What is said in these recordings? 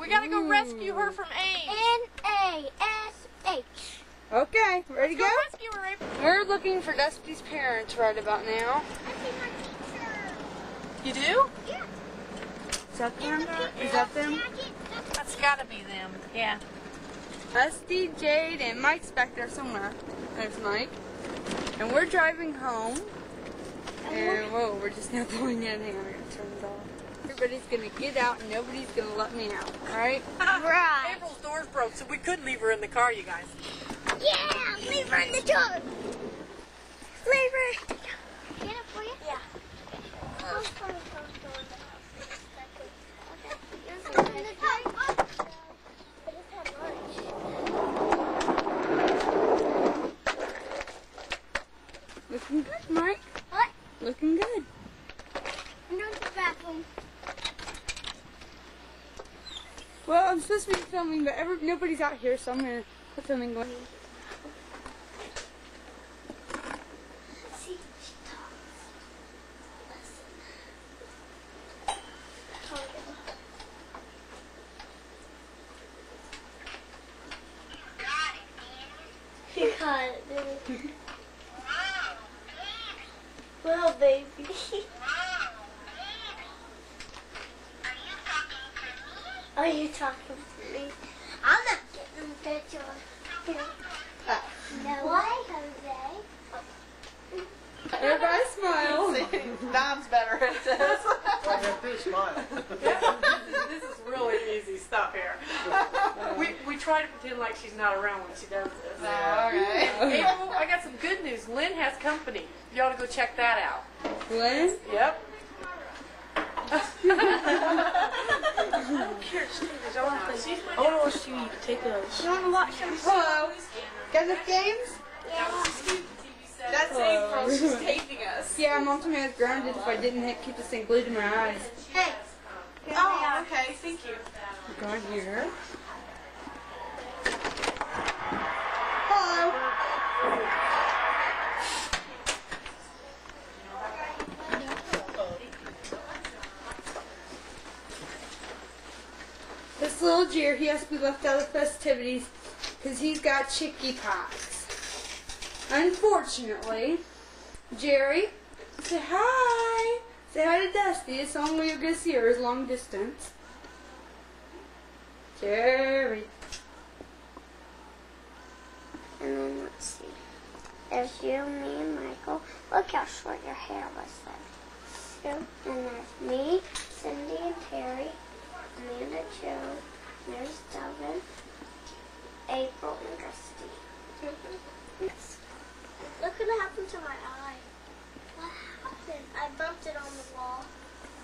We gotta go rescue her from Ames. N-A-S-H. Okay, ready to go? Go rescue her. April. We're looking for Dustee's parents right about now. I see my teacher. You do? Yeah. Is that In them? the pink Is that them? jacket. That's That's gotta be them. Yeah. Dustee, Jade, and Mike's back there somewhere. There's Mike. And we're driving home. And whoa, we're just now pulling in. Hang on, I gotta turn it off. Everybody's gonna get out and nobody's gonna let me out, alright? right. April's door's broke, so we couldn't leave her in the car, you guys. Yeah, leave her in the door. Leave her. Get it for you? Yeah. Oh, in the door. I just had lunch. Looking good, Mike. What? Looking good. I'm going to the bathroom. Well, I'm supposed to be filming, but every, nobody's out here, so I'm put going. See, she talks. Listen. You got it, baby. Well, baby. Are you talking to me? I'm not getting a picture. Uh, No way, Jose. Everybody smiles. Don's better at this. I got this smile. this is really easy stuff here. we, we try to pretend like she's not around when she does this. Alright. April, I got some good news. Lynn has company. You ought to go check that out. Lynn? Yep. I don't care. She was on that. I want to watch you Take a. You want to watch some Hello. Got enough games? Yeah. That's April. She's taping us. Yeah, mom told me I was grounded if I didn't hit, keep this thing glued to my eyes. Hey. Oh, okay. Thank you. God here. Hello. Jer, he has to be left out of festivities because he's got chicky pox. Unfortunately, Jerry, say hi. Say hi to Dustee. It's the only way you're going to see her is long distance. Jerry. And then let's see. There's you, me, and Michael. Look how short your hair was then. And there's me, Cindy, and Terry, Amanda, Joe. There's Devin, April, and Dustee. Yes. Look what happened to my eye. What happened? I bumped it on the wall.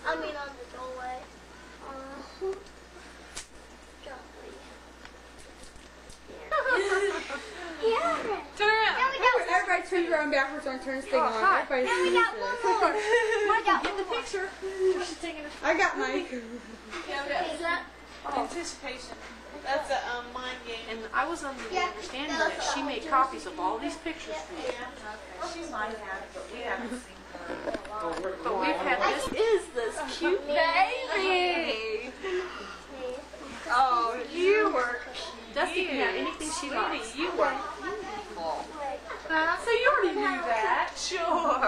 I mean on the doorway. Uh, yeah. Turn around. Now we got Everybody turns around backwards and turns thing on. hi. Everybody's Now we got one more. We got Get one the picture. I taking a I got Mike. Is that? Anticipation. That's a um, mind game. And I was under the Yeah. understanding that she made copies of all these pictures for you. She might have, but we haven't seen her. But we've had this. Is this cute baby? Oh, you were. Dustee can have anything she likes. You were beautiful. Uh, so you already knew that. Sure.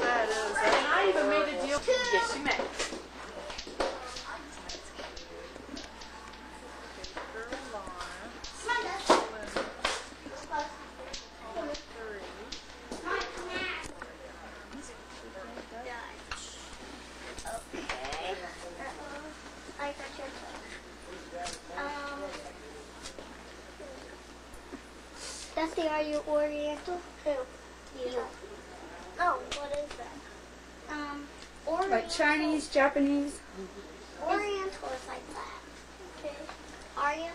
that is. And I even made a deal. Yes, you may. Okay. I got your turn. Um, Dustee, are you Oriental? Who? You. Oh, what is that? Oriental. Like Chinese, Japanese. Oriental is like that. Okay. Are you?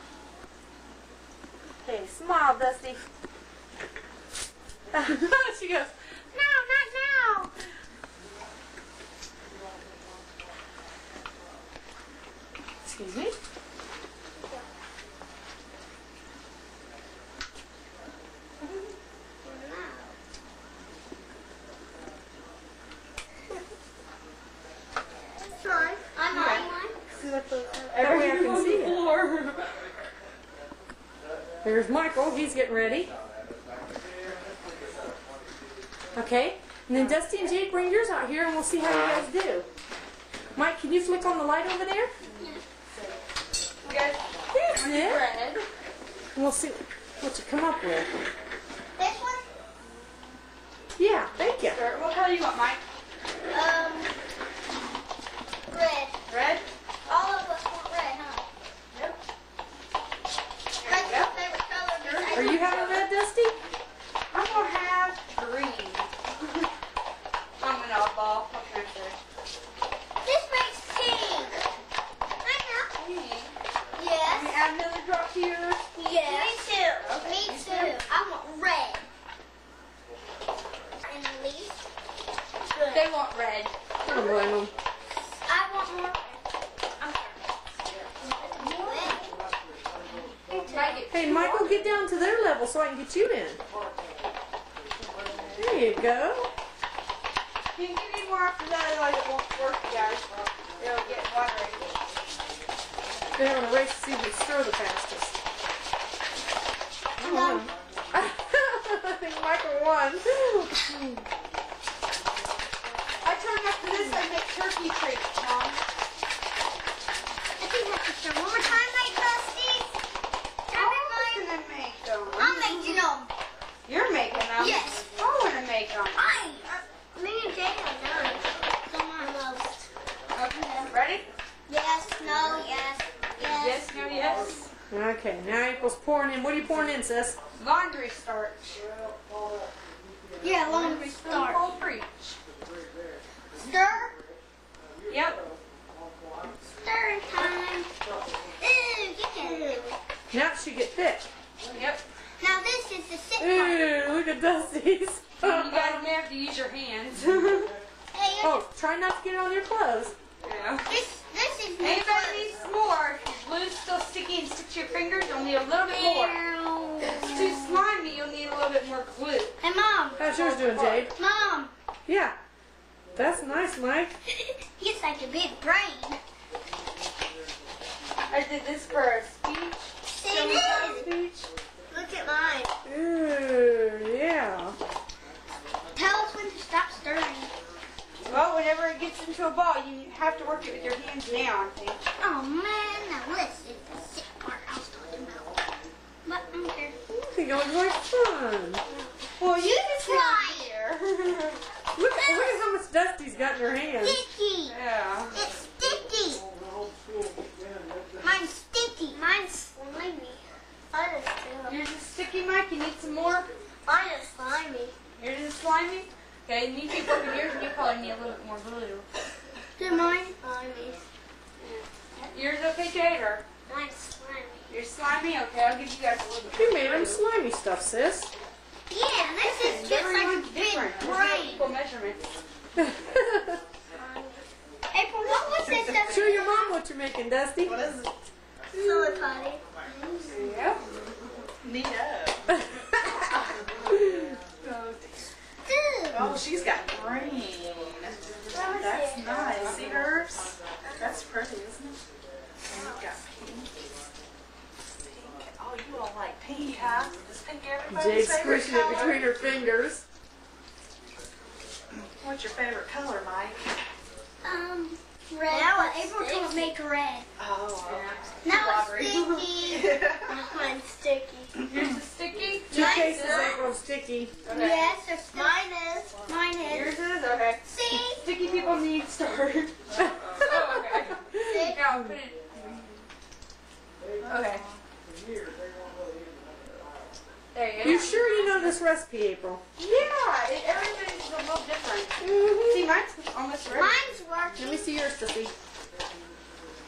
Hey, smile, Dustee. she goes, No, not now. excuse me? No. That way I can see it. There's Michael. He's getting ready. Okay. And then Dustee and Jake, bring yours out here, and we'll see how you guys do. Mike, can you flick on the light over there? We got Thanks, Nick. red. And we'll see what you come up with. This one? Yeah, thank you. What color you want, Mike? Um, red. Red? All of us want red, huh? Yep. Red's my favorite color. besides- Are you having red, Dustee? I'm gonna have green. I'm an oddball. What can I say? This makes pink. I know. Can Yes. you add to yours? Yes. Me too. Okay, Me too. I want red. And leaf. They want red. I don't blame them. I want more red. I'm sorry. Might get Hey, Michael, get down to their level so I can get you in. There you go. You can give me more after that, otherwise it won't work, guys. It'll get watery. They're having a race to see who can stir the fastest. No. I think Michael won. I turn after this, I make turkey treats, Mom. I think I have to show one more time, like Dustee. Can I I'm make mine? gonna make them. I'm making them. You're making them? Yes. I wanna make them. I. Uh, me and Jay are done. Come on, most. Okay, ready? Yes. No. Yes. Yes. Yes, no, yes. Okay, now April's pouring in. What are you pouring in, sis? Laundry starch. Yeah. Laundry Spoonful start. for each. Stir. Yep. Stir time. Ooh, you can. Now it should get thick. Yep. Now this is the sit part. Ooh, look at Dustee's. You guys may have to use your hands. Hey, oh, try not to get on your clothes. yeah. this this is Anybody needs more? If your glue's still sticky and sticks to your fingers, you'll need a little bit more. If it's too slimy, you'll need a little bit more glue. Hey, mom. How's yours doing, Jade? Mom. Yeah. That's nice, Mike. He's like a big brain. I did this for a speech. See Show me my this? speech. Look at mine. Ooh, yeah. Tell us when to stop stirring. Well, whenever it gets into a ball, you have to work it with your hands now, I think. Oh man, now this is the sick part I was talking about. But I don't care. I think it looks like fun. Well, You try. here. Look, look at how much dust he's got in her hands. Sticky. yeah. It's sticky. Mine's sticky. Mine's slimy. Mine is too. Yours is sticky, Mike. You need some more? Mine is slimy. Yours is slimy? Okay, you need to keep working yours, and you probably need a little bit more glue. Is mine slimy? Yours okay, Jade, or Mine's slimy. you're slimy? Okay, I'll give you guys a little bit. You made them slimy stuff, sis. Yeah, this is just like a big different. There's no brain. equal measurements. April, what was this stuff? Show your mom what you're making, Dustee. What is it? Silly potty. Yep. Neato. Dude. Oh, she's got green. That's nice. See hers? That's pretty, isn't it? And you've got pink. Pink. Oh, you all like pink, huh? Is pink everybody's Jade's favorite squishing it between her fingers. What's your favorite color, Mike? Um, red. Now April can't make red. Oh, Now it's sticky. Mine's sticky. Yours is sticky? Two Mine cases is. April sticky. Okay. Yes, there's sticky. Mine is. Mine is. Yours is? Okay. See? Sticky people need starch. oh, okay. See? Now, put it. Okay. There you go. You sure you know this recipe, April? Yeah, it, everything's a little different. Mm-hmm. See, mine's almost ready. Mine's Let me see yours, Dustee.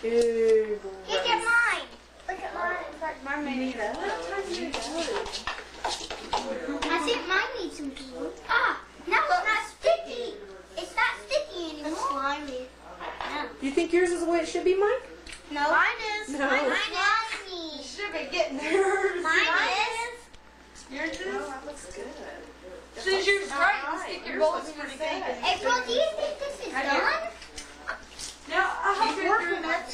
Ooh, Look at mine. Look at mine. In fact, mine may need a little tiny bit of. I think mine needs some glue. Ah, now it's not sticky. It's not sticky anymore. It's slimy. Yeah. You think yours is the way it should be, Mike? No. Mine is. No. Mine You is. should have been getting there. Mine is. Yours is? Oh, that looks good. As soon as you're right, you stick your bolts. Pretty the. April, do you think this is done? Now, I hope you're working it.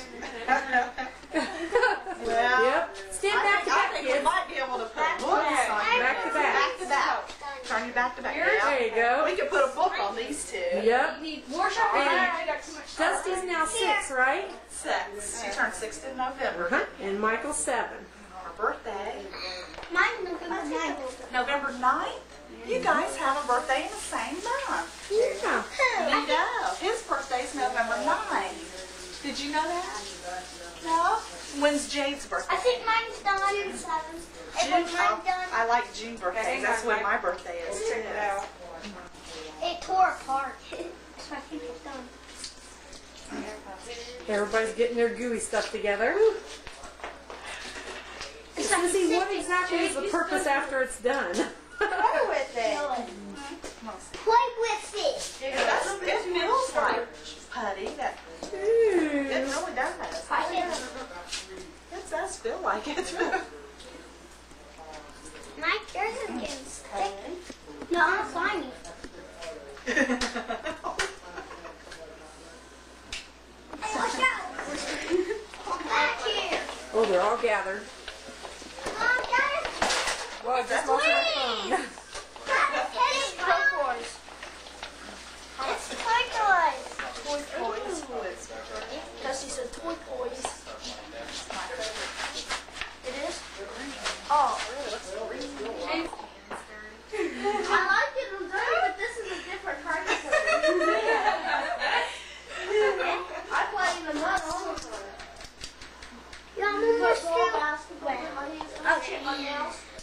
well, yep. Stand back to back, kids. I might be able to put back books back. on back to back. Back to back. Turn you back to back. Here, there you go. We can put a book on these two. Yep. You need more shopping. Dustee's now six, right? Six. She turned six in November. Huh? And Michael seven. Her birthday. Mine November 9th. November 9th? You guys have a birthday in the same month. Yeah. Neato. His birthday's November 9th. Did you know that? No? When's Jade's birthday? I think mine's done. June 7th. June. when mine's done, I like June birthdays. That's when my birthday is. Check it out. it tore apart. so I think it's done. Everybody's getting their gooey stuff together. Susie, what exactly is the purpose after it's done? Play with it. Play with it. That's, it feels like putty. That, it Ooh. really does. I can. It does feel like it. Mike, yours is getting sticky. No, I'm slimy. Hey, watch out. Back here. Oh, they're all gathered. Well, I just lost my phone. Teddy's toys. It's toy toys. Dustee said toy toys. It is? Oh? I like it in dirty, but this is a different kind of I play in the mud all the time. Yeah, I'm more still basketball. Oh, shit.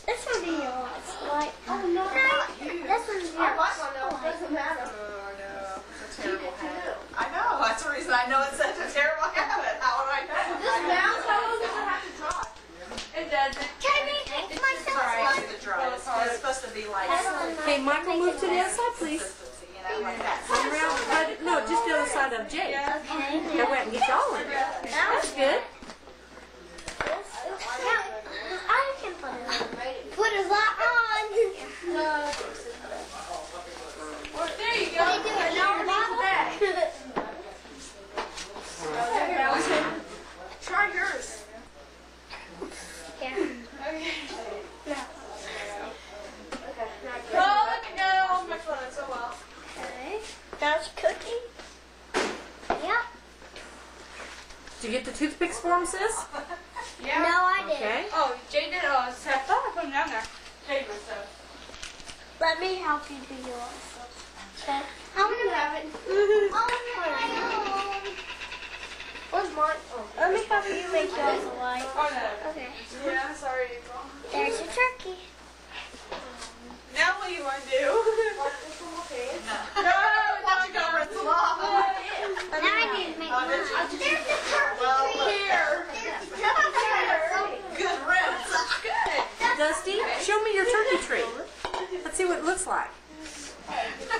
This one's in yours. Like, oh no, this one's yours. I like one though. Doesn't matter. Oh, no. It's a terrible habit. I know. That's the reason I know it's such a terrible habit. How would I know? This mouse, how long does it have to dry? It doesn't. Can I make myself Try one? to the dry. It's, it's supposed to be like Hey, Michael, move to the other side, please. consistency, you know, like that. Turn around. but- No, just the other side of Jake. Okay. I went and get y'all in there. That's good. I can put it on. Put a lot on. No. There you What are you doing? No, bottle? Try yours. Yeah. Oh, look at go. Oh, my phone. So well. Okay. That's cookie. Yep. Did you get the toothpicks for him, sis? Yeah. No, I didn't. Okay. Oh, Jay did. Oh, I thought I put them down there. Jay was so. Let me help you do yours. Okay. I'm gonna have it. Oh no. Where's mine? Oh. Let me help you make yours alike. Oh no. Okay. Yeah, sorry, April. There's your turkey. Um, now what do you want to do? No, don't go rinse them off. Now I need to make mine. Dustee, show me your turkey tree. Let's see what it looks like.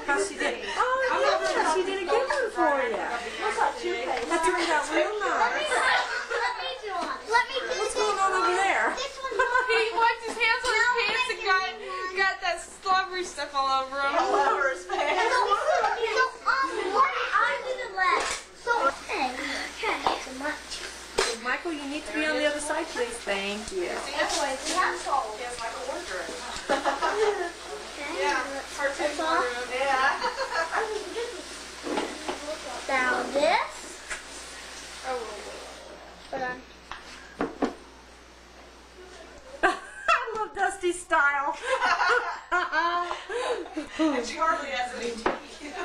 How she did. Oh, yeah, she did a good one for you. That turned out real Let me, nice. let me do one. Let me do What's going on over there? This. He wiped his hands on his pants and got, got that slobbery stuff all over him. All over his So, pants. so, um, what I do the left. Michael, you need to be on the other side, please. Thank you. That's like a wardrobe. Yeah. Room. Yeah. Now this. Oh. On. I love Dustee's style. And she hardly has any teeth.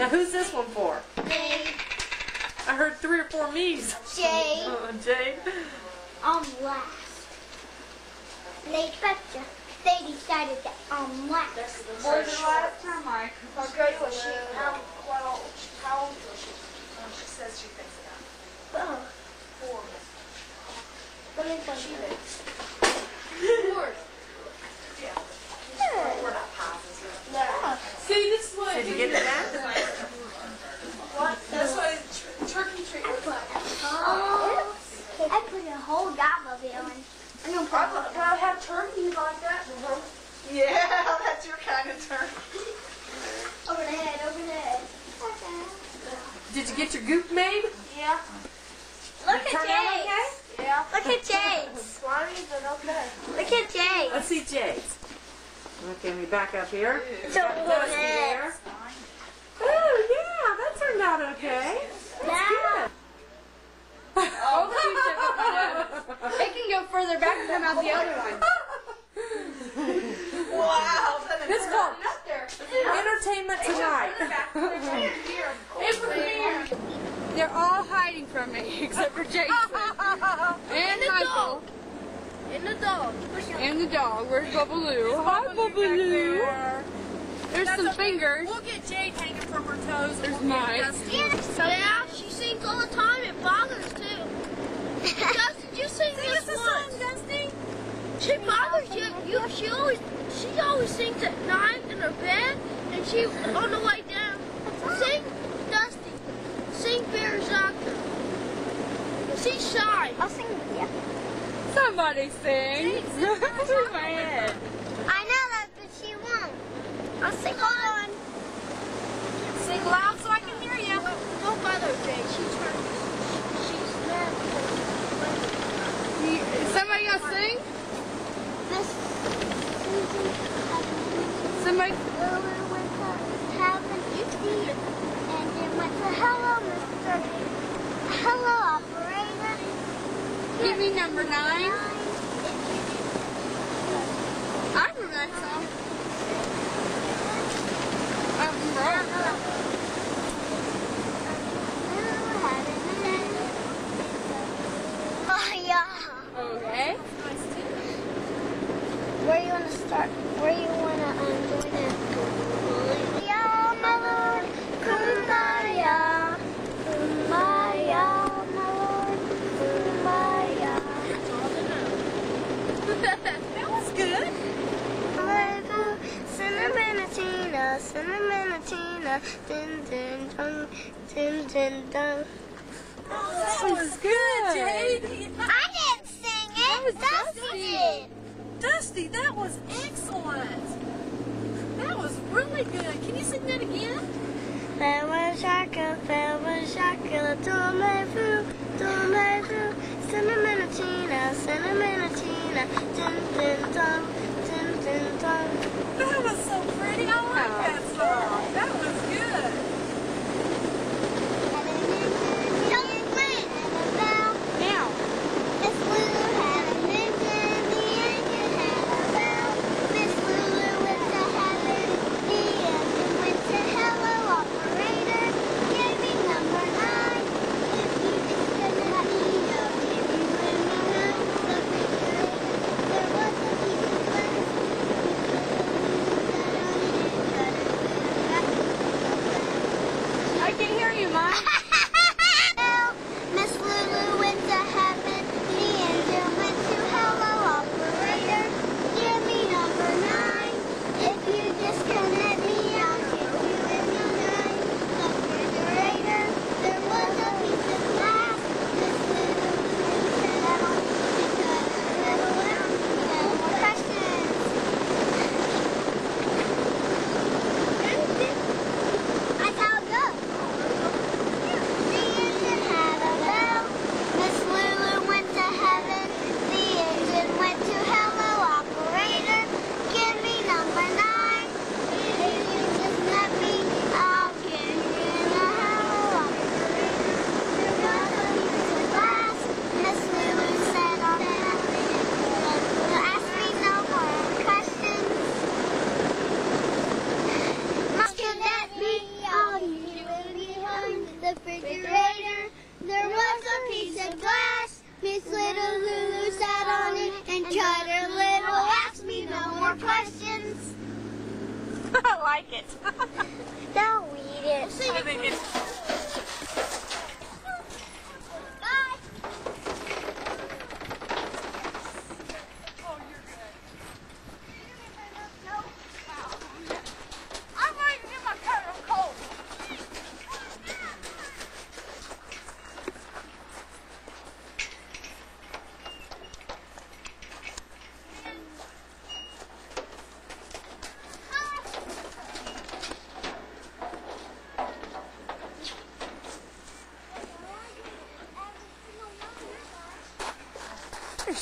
Now, who's this one for? Jade. I heard three or four me's. Jade. Uh, Jade. I'm last. They betcha. They decided that I'm last. What was the last time, Mike? How great was she? How, well, how old was she? Um, she says she thinks about Oh, four. let me tell you. Yeah. We're not positive. See, this is what. Did you get to that? Oh. I put a whole Dobbleveal in. I don't put I have turkeys like that. Yeah, that's your kind of turkey. over the head, over the head. Okay. Did you get your goop made? Yeah. Look at Jake's. Okay? Yeah. Look at Jake's. Slimy, but okay. Look at Jake's. Let's see Jake's. Okay, we back up here. So, there. Oh, yeah, that turned out okay. it can go further back and come out the other one. wow. This called Entertainment Tonight. They're all hiding from me except for Jason. and Michael. And the dog. And the dog. Where's Bubbaloo? Hi, Bubbaloo. There's That's some okay. fingers. We'll get Jade hanging from her toes. There's we'll Yeah, she sings all the time. It bothers, too the song, Dustee? She bothers you. you. She always she always sings at night in her bed, and she on the way down. Sing, Dustee. Sing Bear's Doctor. She's shy. I'll sing with. Somebody sing. sing, my head. I know that, but she won't. I'll sing on. Sing loud. nine. Faire un chacun, faire un chacun, tourner vous, tourner. Cinnamon Tina, cinnamon Tina, tin tin ton, tin tin ton. That was so pretty. I like that song. That was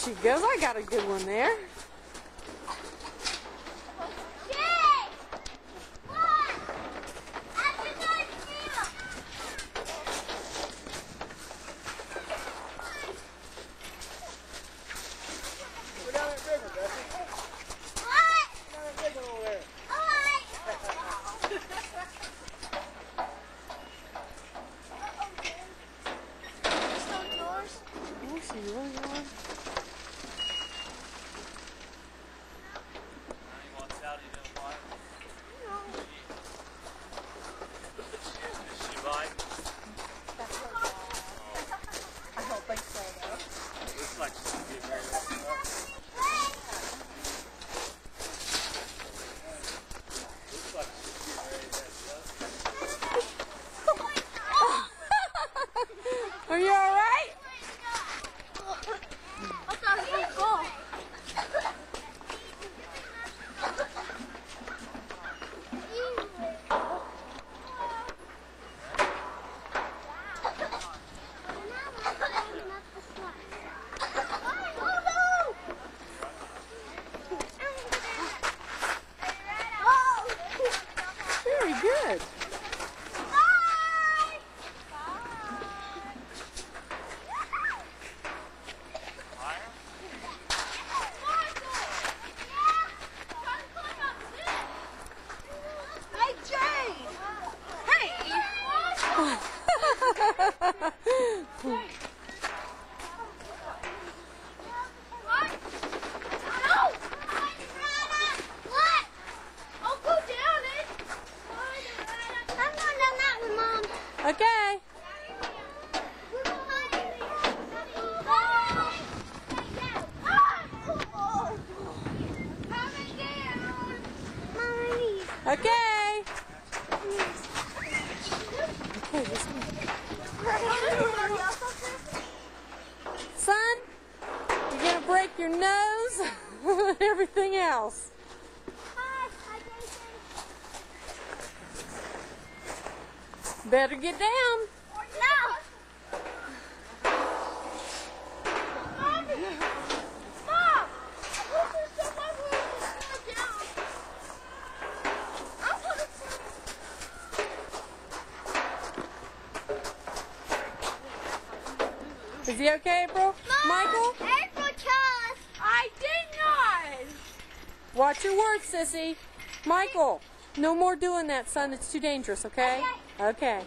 she goes. I got a good one there. One. Son, you're gonna break your nose and everything else. Better get down. Is he okay, April? Michael? April Charles. I did not. Watch your words, sissy. Michael, no more doing that, son. It's too dangerous, okay? Okay.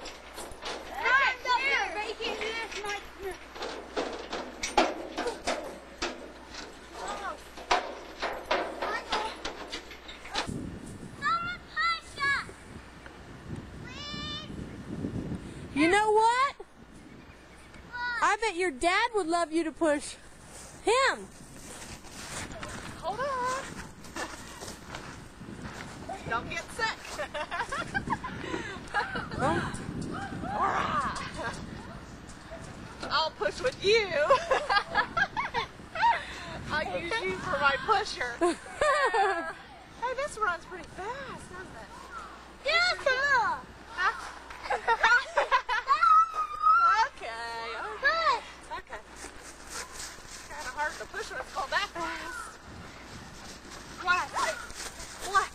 You know what? I bet your dad would love you to push him. Hold on. Don't get sick. Don't. I'll push with you. I'll use you for my pusher. Hey, this runs pretty fast, doesn't it? okay. Okay. Okay. Kind of hard to push when it's going that fast. What? What?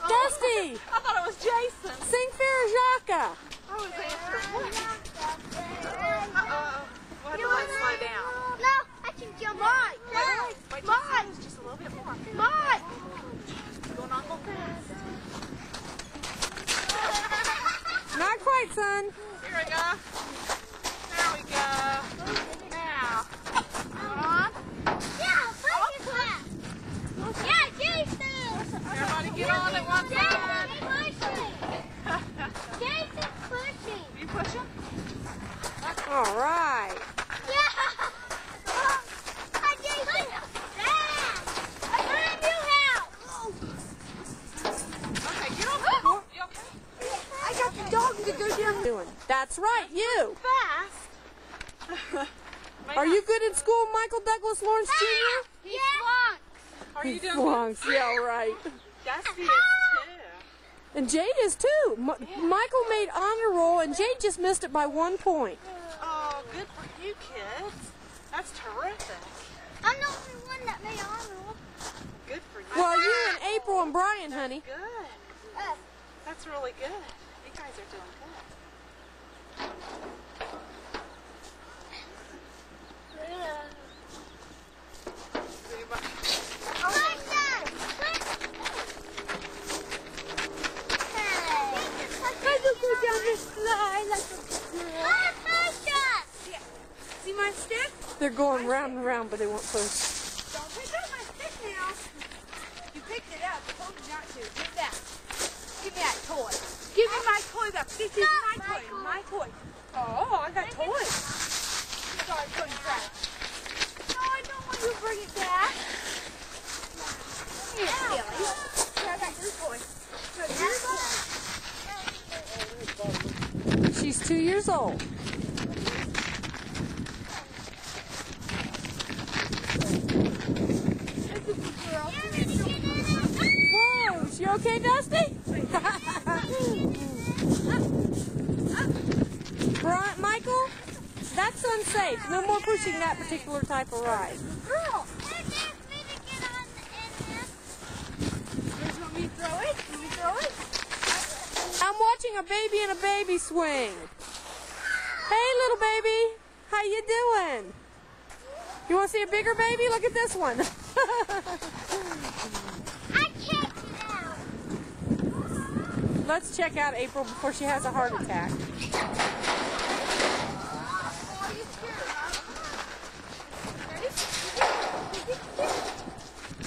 Oh, Dustee, I thought it was Jason. sing Farajaka. I was answering. Uh-oh. What do I slow down? No, I can jump on. Wait, wait, Mine. just, just a little bit more. Mine. Going on a fast. Not quite, son. Here we go. There we go. Now. Going on. Yeah, push it fast. Yeah, Jason. Everybody get on at one time. Jason pushing. Jason pushing. You pushing? All right. Yeah. Hi, Jason. Dad. I need you help. Okay, get on. You okay? I got the dog to go down. Doing. That's right, you. Fast. Are you good in school, Michael Douglas Lawrence Jr.? Yeah. Are you doing Flunks, yeah, right. Too. And Jade is too. M- Michael made honor roll, and Jade just missed it by one point. Oh, good for you kids. That's terrific. I'm the only one that made honor. Roll. Good for you. Well, you and April and Brian, honey. Good. That's really good. You guys are doing good. See my stick? They're going round and round, but they won't close. Don't pick up my stick now. You picked it up. I told you not to. Give that. Give me that toy. Give me my toy back. This is my toy. My toy. Oh, I got toys. Sorry, putting trash. No, I don't want you to bring it back. Come here, silly. Here, I got your toy. So, She's two years old. Whoa, is she okay, Dustee? Michael, that's unsafe. No more pushing that particular type of ride. Girl, you want me to throw it? You want me to throw it? A baby in a baby swing. Hey, little baby, how you doing? You want to see a bigger baby? Look at this one. Let's check out April before she has a heart attack.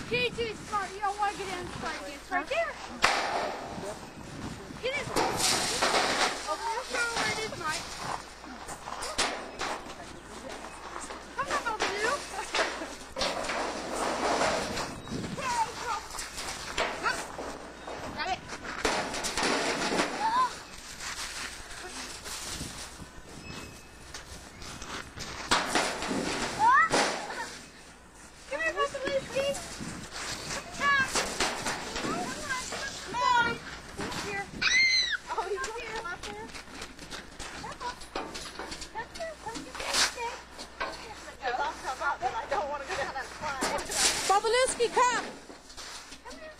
Get too smart. You don't want to get in the front. It's right there. Get it. Open your show where it is, Mike. Come on, over you. Got it.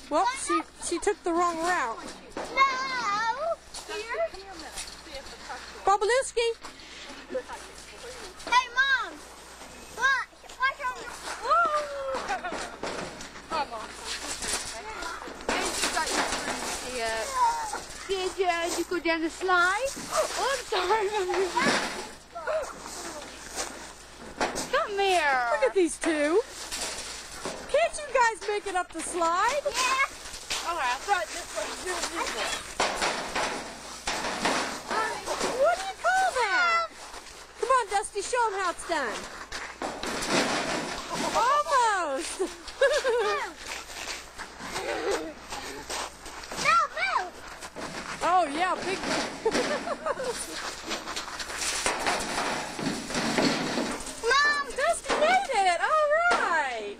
Well, she she took the wrong route. No! Bobalooski. Hey, Mom! What? What's on Did uh, you go down the slide? Oh, I'm sorry. Come here. Look at these two. Can't you guys make it up the slide? Yeah. All right, I thought this was this What do you call that? Come on, Dustee, show them how it's done. Almost. No, move! Oh yeah, big. Mom! Dustee made it. All right.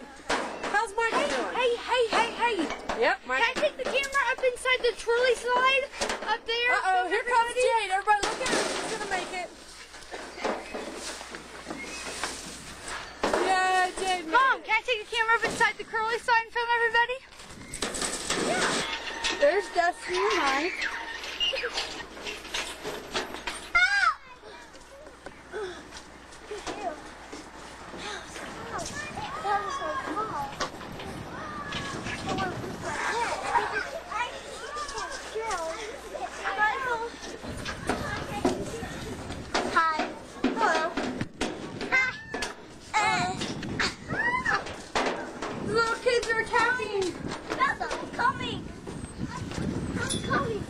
How's Mike doing? Hey, hey, hey, hey. Yep, Mike. Can I take the camera up inside the trolley slide up there? Uh oh, here comes Jade. Everybody look at her. She's gonna make it. Yeah, Jade made Mom, it. can I take the camera up inside the curly slide and film everybody? Yeah. There's Dustee and Mike. Hi. Hello. The little kids are attacking. I'm coming. I'm coming.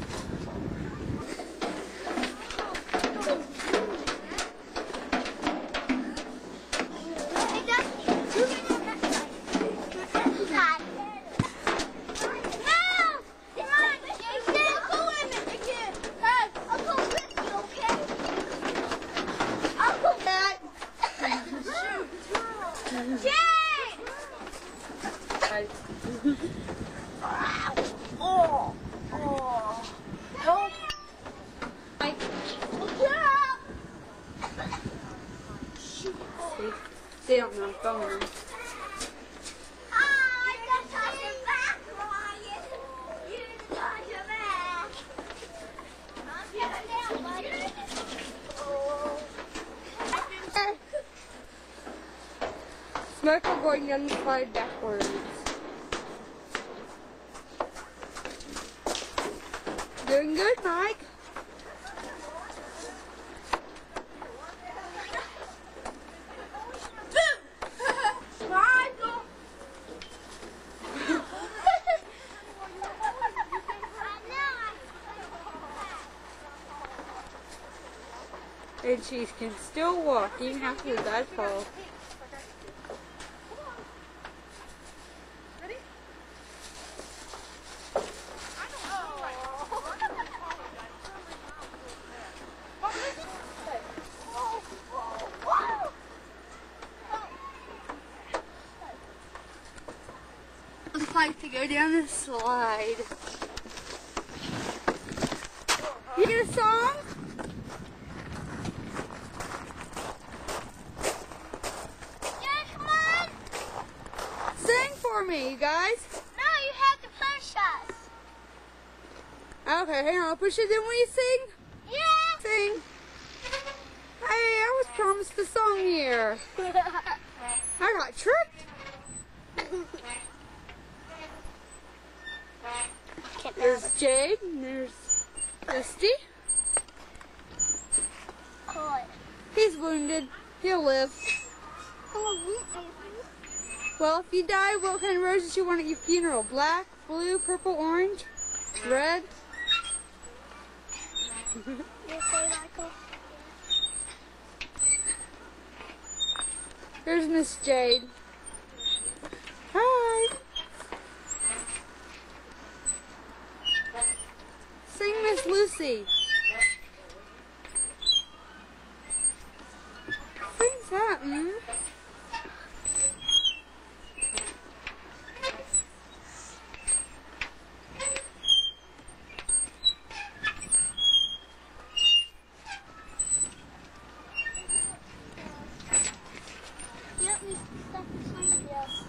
Hey, Dustee. Hi. No! Come on, Jason. I'll go in it again. Hey, I'll go with you, okay? I'll go back. Jane! Oh, oh. Help. Stay on the phone. Michael the slide backwards. Doing good, Mike. And she can still walk even after the fall. It's like to go down the slide. You get a song? Yeah, come on! Sing for me, you guys. No, you have to push us. Okay, hang on. I'll push it. Then will you sing? Yeah! Sing. Hey, I was promised a song here. I got tricked. There's Jade and there's Dustee. He's wounded. He'll live. Well, if you die, what kind of roses you want at your funeral? Black, blue, purple, orange, red? Here's Miss Jade. Hi. Sing Miss Lucy. Sing something. Yep, we stuck the sign, yes.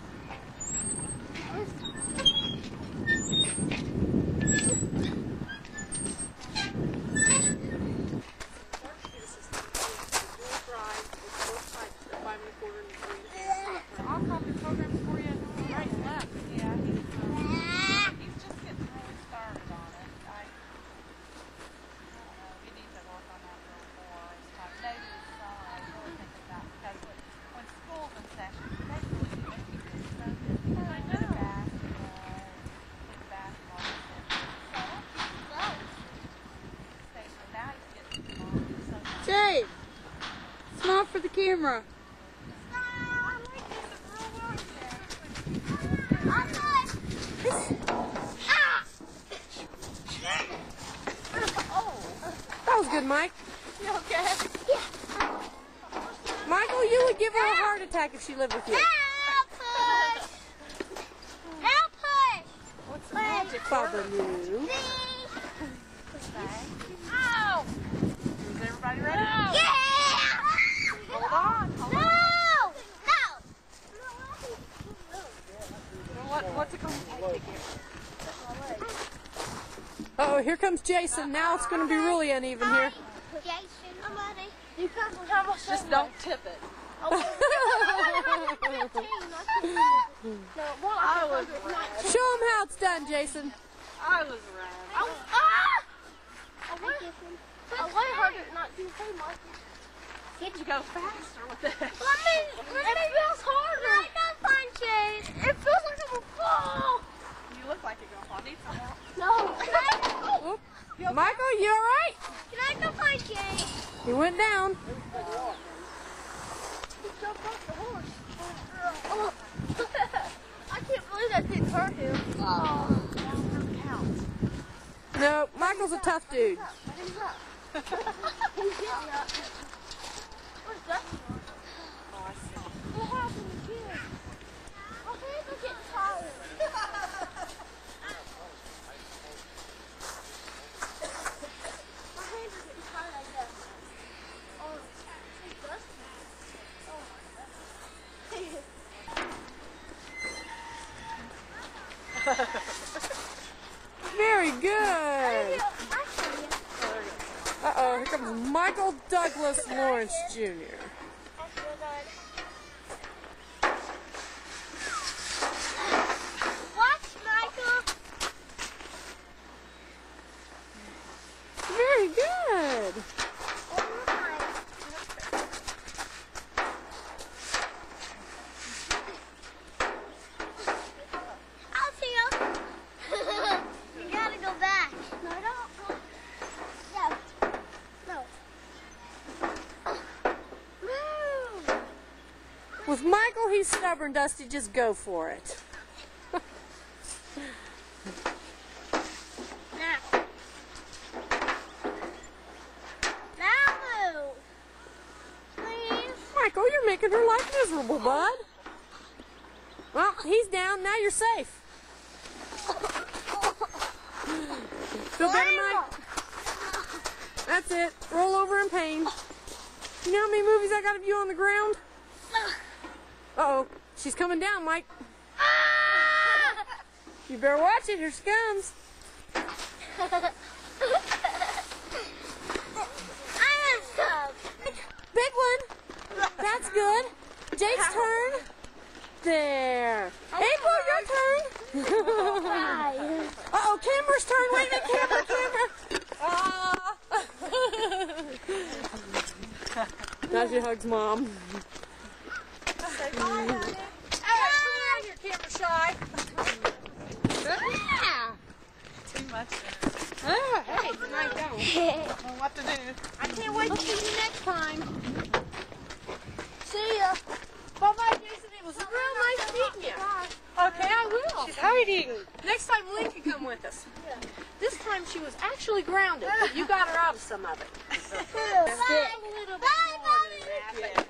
Camera. That was good, Mike. Yeah. Michael, you would give her a heart attack if she lived with you. What's the magic? Father knew. Ow! Is everybody ready? Yeah! Hold on. Hold No! on. No! What, what's it going to take here? Uh oh, here comes Jason. Now it's going to be really uneven here. Jason, I'm ready. You come from how much Just don't tip it. I was Show him how it's done, Jason. I was around. Oh, ah! I way, I way harder not to say much. Did you go faster with this? Let me, let it feels harder. I don't punch it. It feels like I'm a fall. You look like you're going to fall. Need some help? No. Can Oop. Michael, you all right? Can I go find it? He went down. He jumped off the horse. Oh. I can't believe that didn't hurt him. Oh. No, Michael's a tough dude. He's getting up. What's that? What happened again? My hands are getting tired. My hands are getting tired, I guess. Oh, it's dusty. Very good. Oh. Uh oh, here comes Michael Douglas Lawrence Jr. Watch, Michael. Very good. I'll see you. you gotta go back. No, I don't. No. No. Move. With Michael, Dustee. Just go for it. Please. Michael, you're making her life miserable, bud. Well, he's down. Now you're safe. Feel better, Mike? That's it. Roll over in pain. You know how many movies I got of you on the ground? Uh-oh. She's coming down, Mike. Ah! You better watch it. Here she comes. I stuck. Big one. That's good. Jake's turn. There. April, your turn. Uh-oh, Camber's turn. Wait a minute, Camber, Camber. Ah. now she hugs mom. Say bye, honey. Hey, you're camera shy. Too hey, it's a nice what to do? I can't wait to see you next time. See ya. Bye-bye, Jason. It was real nice meeting you. Okay, I will. She's hiding. Next time, Lynn can come with us. This time she was actually grounded, but you got her out of some of it. Bye. Bye, Mommy. Yeah.